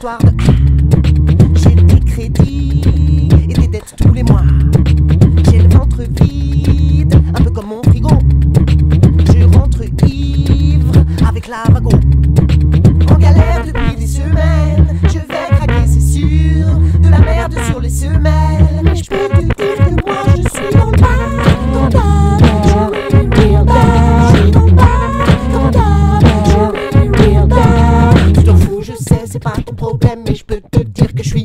J'ai des crédits et des dettes tous les mois. J'ai le ventre vide, un peu comme mon frigo. Je rentre ivre avec la vago. En galère depuis des semaines, je vais craquer, c'est sûr. De la merde sur les semelles. Je peux te dire que je suis